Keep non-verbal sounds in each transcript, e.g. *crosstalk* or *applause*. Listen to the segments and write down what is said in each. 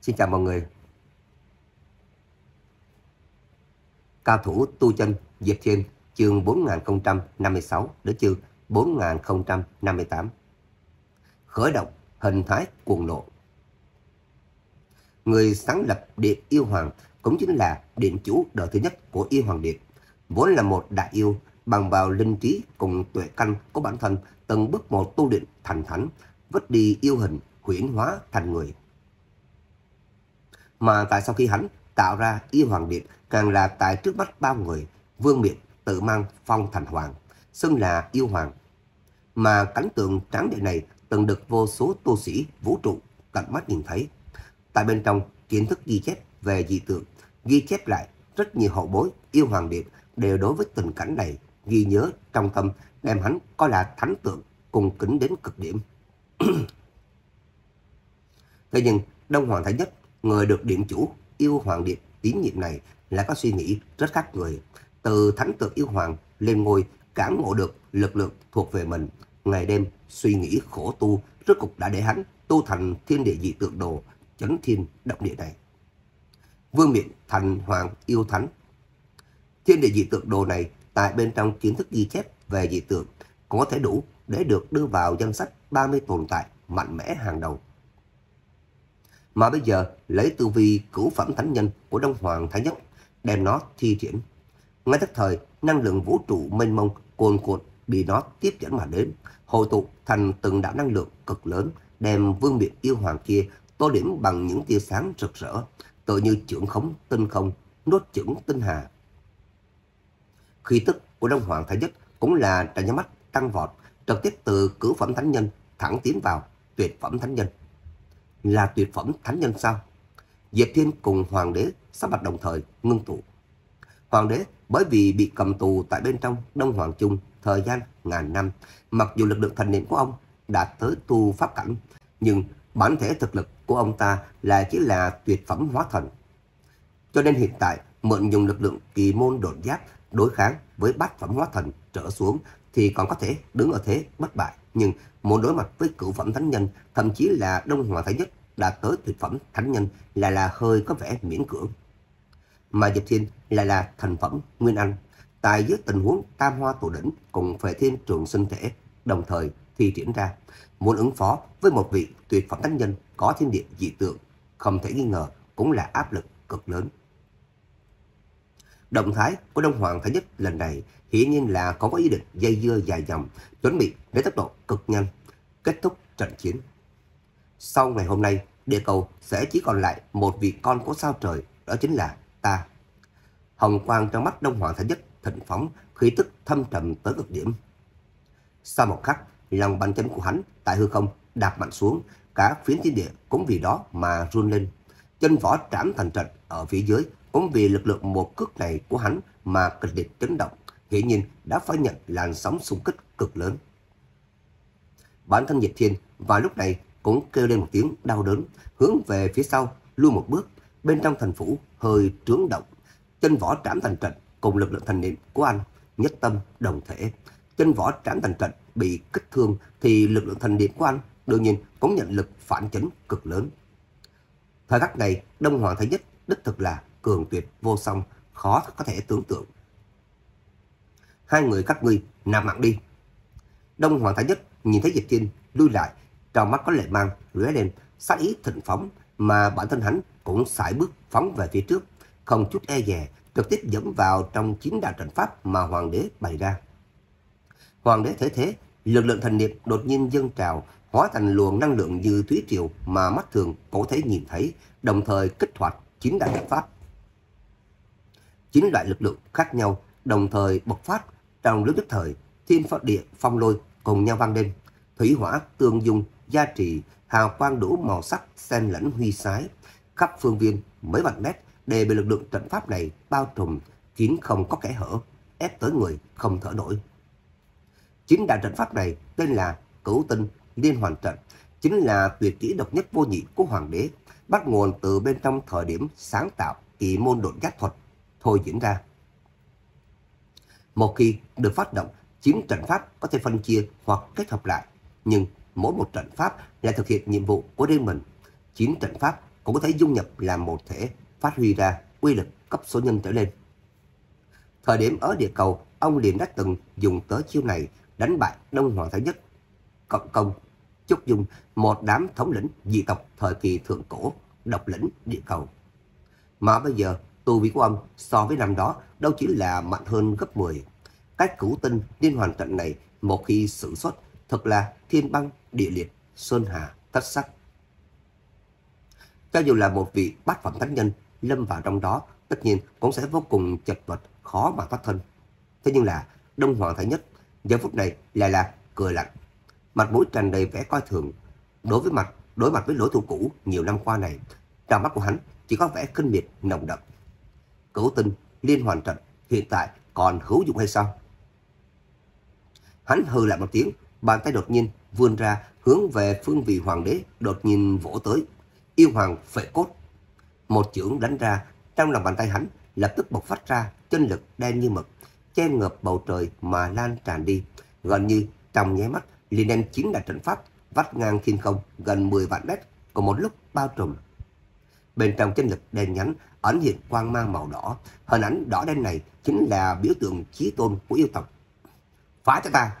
Xin chào mọi người. Cao thủ tu chân Diệp Thiên chương 4056 đến chương 4058. Khởi động hình thái cuồng nộ. Người sáng lập Điện Yêu Hoàng cũng chính là điện chủ đời thứ nhất của Yêu Hoàng Điện, vốn là một đại yêu bằng vào linh trí cùng tuệ căn của bản thân từng bước một tu luyện thành thánh, vứt đi yêu hình, huyễn hóa thành người. Mà tại sau khi hắn tạo ra yêu hoàng điện càng là tại trước mắt bao người, vương miện tự mang phong thành hoàng, xưng là yêu hoàng. Mà cảnh tượng tráng địa này từng được vô số tu sĩ vũ trụ tận mắt nhìn thấy. Tại bên trong kiến thức ghi chép về dị tượng, ghi chép lại rất nhiều hậu bối yêu hoàng điện đều đối với tình cảnh này ghi nhớ trong tâm đem hắn coi là thánh tượng cùng kính đến cực điểm. *clears throat* Thế nhưng Đông Hoàng Thái Nhất, người được điện chủ yêu hoàng điện tín nhiệm này lại có suy nghĩ rất khác người. Từ thánh tượng yêu hoàng lên ngôi, cảm ngộ được lực lượng thuộc về mình. Ngày đêm, suy nghĩ khổ tu, rốt cục đã để hắn tu thành thiên địa dị tượng đồ, chấn thiên động địa này. Vương miện thành hoàng yêu thánh. Thiên địa dị tượng đồ này tại bên trong kiến thức ghi chép về dị tượng, có thể đủ để được đưa vào danh sách 30 tồn tại mạnh mẽ hàng đầu. Mà bây giờ lấy tư vi cửu phẩm thánh nhân của Đông Hoàng Thái Nhất đem nó thi triển. Ngay tức thời, năng lượng vũ trụ mênh mông cuồn cuộn bị nó tiếp dẫn mà đến, hội tụ thành từng đạo năng lượng cực lớn, đem vương miện yêu hoàng kia tô điểm bằng những tia sáng rực rỡ, tự như trưởng khống tinh không, nốt trưởng tinh hà. Khí tức của Đông Hoàng Thái Nhất cũng là trà nhắm mắt tăng vọt, trực tiếp từ cửu phẩm thánh nhân thẳng tiến vào tuyệt phẩm thánh nhân. Là tuyệt phẩm thánh nhân sao? Diệp Thiên cùng Hoàng đế sắp mặt đồng thời ngưng tụ. Hoàng đế bởi vì bị cầm tù tại bên trong Đông Hoàng Trung thời gian ngàn năm, mặc dù lực lượng thần niệm của ông đạt tới tu pháp cảnh, nhưng bản thể thực lực của ông ta là chỉ là tuyệt phẩm hóa thần. Cho nên hiện tại mượn dùng lực lượng kỳ môn đột giác đối kháng với bát phẩm hóa thần trở xuống thì còn có thể đứng ở thế bất bại. Nhưng muốn đối mặt với cửu phẩm thánh nhân, thậm chí là Đông Hoàng Thái Nhất đã tới tuyệt phẩm thánh nhân là là hơi có vẻ miễn cưỡng. Mà Diệp Thiên lại là thành phẩm Nguyên Anh. Tại dưới tình huống tam hoa tổ đỉnh cùng phệ thiên trường sinh thể đồng thời thi triển ra. Muốn ứng phó với một vị tuyệt phẩm thánh nhân có thiên địa dị tượng, không thể nghi ngờ cũng là áp lực cực lớn. Động thái của Đông Hoàng Thái Nhất lần này hiển nhiên là có ý định dây dưa dài dòng, chuẩn bị với tốc độ cực nhanh, kết thúc trận chiến. Sau ngày hôm nay, địa cầu sẽ chỉ còn lại một vị con của sao trời, đó chính là ta. Hồng quang trong mắt Đông Hoàng Thái Nhất thịnh phóng, khí tức thâm trầm tới cực điểm. Sau một khắc, lòng bàn chân của hắn tại hư không đạp mạnh xuống, cả phiến thiên địa cũng vì đó mà run lên. Chân võ trảm thành trận ở phía dưới cũng vì lực lượng một cước này của hắn mà kịch liệt chấn động, hiển nhiên đã phải nhận làn sóng xung kích cực lớn. Bản thân Diệp Thiên vào lúc này cũng kêu lên một tiếng đau đớn, hướng về phía sau, lui một bước, bên trong thành phủ hơi trướng động. Chân võ trảm thành trận cùng lực lượng thành niệm của anh, nhất tâm, đồng thể. Chân võ trảm thành trận bị kích thương thì lực lượng thành niệm của anh đương nhiên cũng nhận lực phản chấn cực lớn. Thời khắc này, Đông Hoàng Thái Nhất đích thực là cường tuyệt vô song, khó có thể tưởng tượng. Hai người các ngươi nằm mạng đi. Đông Hoàng Thái Nhất nhìn thấy Diệp Thiên lui lại, trong mắt có lệ mang lóe lên, sát ý thịnh phóng mà bản thân hắn cũng sải bước phóng về phía trước, không chút e dè, trực tiếp dẫm vào trong chín đạo trận pháp mà hoàng đế bày ra. Hoàng đế thế thế, lực lượng thần niệm đột nhiên dâng trào, hóa thành luồng năng lượng như thúy triều mà mắt thường có thể nhìn thấy, đồng thời kích hoạt chín đại trận pháp. Chín loại lực lượng khác nhau đồng thời bộc phát trong lúc nhất thời, thiên phật địa phong lôi cùng nhau vang lên, thủy hỏa tương dung gia trì hào quang đủ màu sắc xen lẫn huy sái. Khắp phương viên mấy vạn mét đều bị lực lượng trận pháp này bao trùm khiến không có kẻ hở ép tới người không thở nổi. Chính đại trận pháp này tên là cửu tinh liên hoàn trận chính là tuyệt kỹ độc nhất vô nhị của hoàng đế bắt nguồn từ bên trong thời điểm sáng tạo kỳ môn đột giác thuật thôi diễn ra một khi được phát động chín trận pháp có thể phân chia hoặc kết hợp lại nhưng mỗi một trận pháp lại thực hiện nhiệm vụ của riêng mình. Chín trận pháp cũng có thể dung nhập làm một thể, phát huy ra quy lực cấp số nhân trở lên. Thời điểm ở địa cầu, ông liền đã từng dùng tới chiêu này đánh bại Đông Hoàng Thái Nhất, Cộng Công, Trúc Dung, một đám thống lĩnh dị tộc thời kỳ thượng cổ, độc lĩnh địa cầu. Mà bây giờ, tu vi của ông so với năm đó đâu chỉ là mạnh hơn gấp 10. Cách cửu tinh liên hoàn trận này một khi sử xuất thật là thiên băng, địa liệt, sơn hà, thất sắc. Cho dù là một vị bát phẩm thánh nhân lâm vào trong đó, tất nhiên cũng sẽ vô cùng chật vật, khó mà thoát thân. Thế nhưng là Đông Hoàng Thái Nhất giờ phút này lại là cười lạnh, mặt mũi tràn đầy vẻ coi thường. Đối với mặt đối mặt với lỗi thủ cũ nhiều năm qua này, trong mắt của hắn chỉ có vẻ kinh miệt nồng đậm. Cửu tinh liên hoàn trận hiện tại còn hữu dụng hay sao? Hắn hừ lại một tiếng, bàn tay đột nhiên vươn ra hướng về phương vị hoàng đế đột nhiên vỗ tới. Yêu hoàng phệ cốt. Một chưởng đánh ra, trong lòng bàn tay hắn lập tức bộc phát ra chân lực đen như mực, che ngập bầu trời mà lan tràn đi, gần như trong nháy mắt liền đem chiến đại trận pháp vắt ngang thiên không gần 10 vạn mét của một lúc bao trùm. Bên trong chân lực đen nhánh ẩn hiện quang mang màu đỏ, hình ảnh đỏ đen này chính là biểu tượng chí tôn của yêu tộc. Phá cho ta!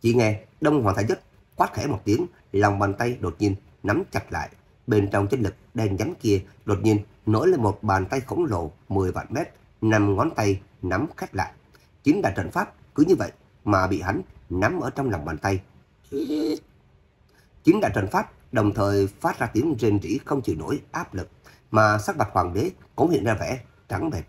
Chỉ nghe Đông Hoàng Thái Nhất quát khẽ một tiếng, lòng bàn tay đột nhiên nắm chặt lại. Bên trong chân lực đen nhánh kia đột nhiên nổi lên một bàn tay khổng lồ 10 vạn mét, nằm ngón tay nắm khép lại. Chính là trận pháp cứ như vậy mà bị hắn nắm ở trong lòng bàn tay. Chính là trận pháp đồng thời phát ra tiếng rên rỉ không chịu nổi áp lực, mà sắc mặt hoàng đế cũng hiện ra vẻ trắng bệch.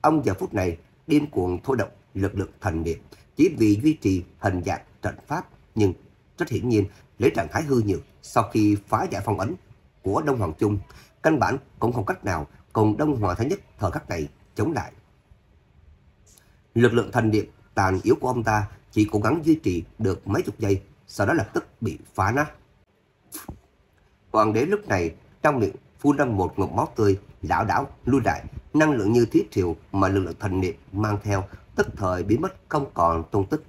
Ông giờ phút này điên cuồng thôi động lực lượng thần niệm chỉ vì duy trì hình dạng trận pháp, nhưng rất hiển nhiên lấy trạng thái hư nhược sau khi phá giải phong ấn của Đông Hoàng Trung, căn bản cũng không cách nào cùng Đông Hoàng Thái Nhất thời khắc này chống lại. Lực lượng thần niệm tàn yếu của ông ta chỉ cố gắng duy trì được mấy chục giây, sau đó lập tức bị phá nát. Hoàng đế lúc này trong miệng phun ra một ngụm máu tươi, lão đảo lui lại, năng lượng như thiết triều mà lực lượng thần niệm mang theo tức thời biến mất không còn tung tích.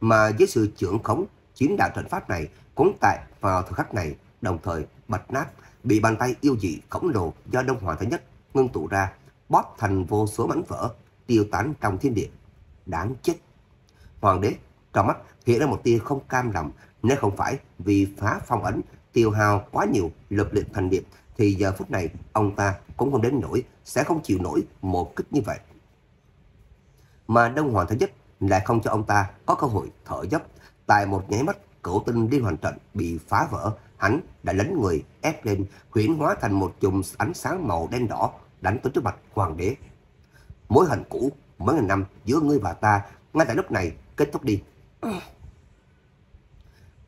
Mà với sự trưởng khống, chiến đạo trận pháp này cũng tại vào thời khắc này đồng thời bạch nát, bị bàn tay yêu dị khổng lồ do Đông Hoàng Thái Nhất ngưng tụ ra, bóp thành vô số mảnh vỡ, tiêu tán trong thiên địa. Đáng chết! Hoàng đế trong mắt hiện ra một tia không cam lòng, nếu không phải vì phá phong ấn, tiêu hao quá nhiều lực lượng thành điệp, thì giờ phút này ông ta cũng không đến nổi, sẽ không chịu nổi một kích như vậy. Mà Đông Hoàng Thái Nhất lại không cho ông ta có cơ hội thở dốc. Tại một nháy mắt, cửu tinh liên hoàn trận bị phá vỡ, hắn đã lấn người ép lên, huyễn hóa thành một chùm ánh sáng màu đen đỏ đánh tới trước mặt hoàng đế. Mối hận cũ mấy ngàn năm giữa ngươi và ta ngay tại lúc này kết thúc đi.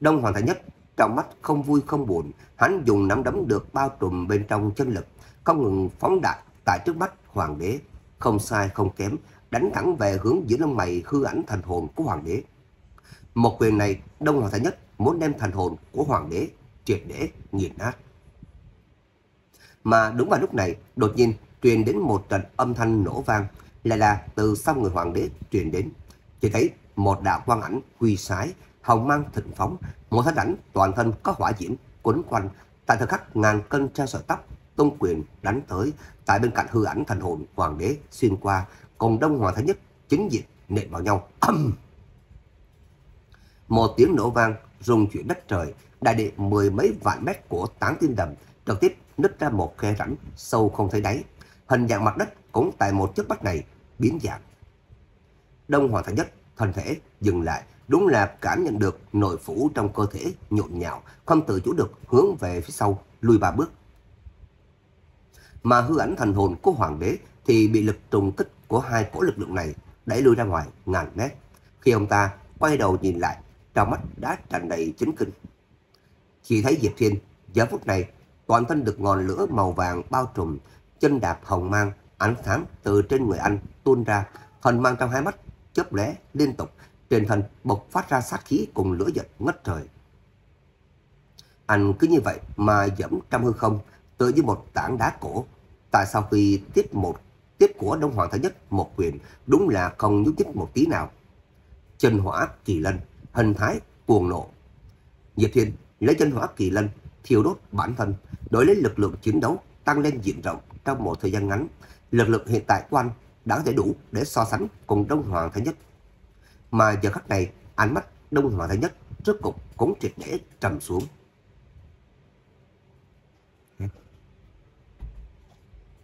Đông Hoàng Thái Nhất trong mắt không vui không buồn, hắn dùng nắm đấm được bao trùm bên trong chân lực, không ngừng phóng đại tại trước mắt hoàng đế, không sai không kém, đánh thẳng về hướng giữa lông mày hư ảnh thành hồn của hoàng đế. Một quyền này, Đông Hoàng Thái Nhất muốn đem thành hồn của hoàng đế triệt để nghiền nát. Mà đúng vào lúc này, đột nhiên truyền đến một trận âm thanh nổ vang, lại là từ sau người hoàng đế truyền đến. Chỉ thấy một đạo quang ảnh huy sái, hồng mang thịnh phóng, một thân ảnh toàn thân có hỏa diễm quấn quanh, tại thời khắc ngàn cân treo sợi tóc, tung quyền đánh tới, tại bên cạnh hư ảnh thành hồn hoàng đế xuyên qua, cùng Đông Hoàng Thái Nhất chính diện nện vào nhau. Âm! Một tiếng nổ vang rung chuyển đất trời, đại địa mười mấy vạn mét của tán tiên đầm trực tiếp nứt ra một khe rãnh sâu không thấy đáy. Hình dạng mặt đất cũng tại một chất bắt này biến dạng. Đông Hoàng Thái Nhất thân thể dừng lại, đúng là cảm nhận được nội phủ trong cơ thể nhộn nhạo, không tự chủ được hướng về phía sau, lùi ba bước. Mà hư ảnh thành hồn của hoàng đế thì bị lực trùng kích của hai cổ lực lượng này đẩy lùi ra ngoài ngàn mét. Khi ông ta quay đầu nhìn lại, trong mắt đã tràn đầy chính kinh. Chỉ thấy Diệp Thiên, giờ phút này, toàn thân được ngọn lửa màu vàng bao trùm, chân đạp hồng mang, ánh sáng từ trên người anh tuôn ra, thần mang trong hai mắt chớp lóe liên tục, trên thân bộc phát ra sát khí cùng lửa giật ngất trời. Anh cứ như vậy mà dẫm trong hư không, tựa như một tảng đá cổ. Tại sao khi tiếp một tiếp của Đông Hoàng Thái Nhất một quyền đúng là không nhúc nhích một tí nào. Chân hỏa kỳ lân, hình thái cuồng nộ. Diệp Thiên lấy chân hỏa kỳ lân thiêu đốt bản thân, đổi lấy lực lượng chiến đấu tăng lên diện rộng trong một thời gian ngắn. Lực lượng hiện tại của anh đã có thể đủ để so sánh cùng Đông Hoàng Thái Nhất. Mà giờ khắc này, ánh mắt Đông Hoàng Thái Nhất trước cục cũng triệt để trầm xuống.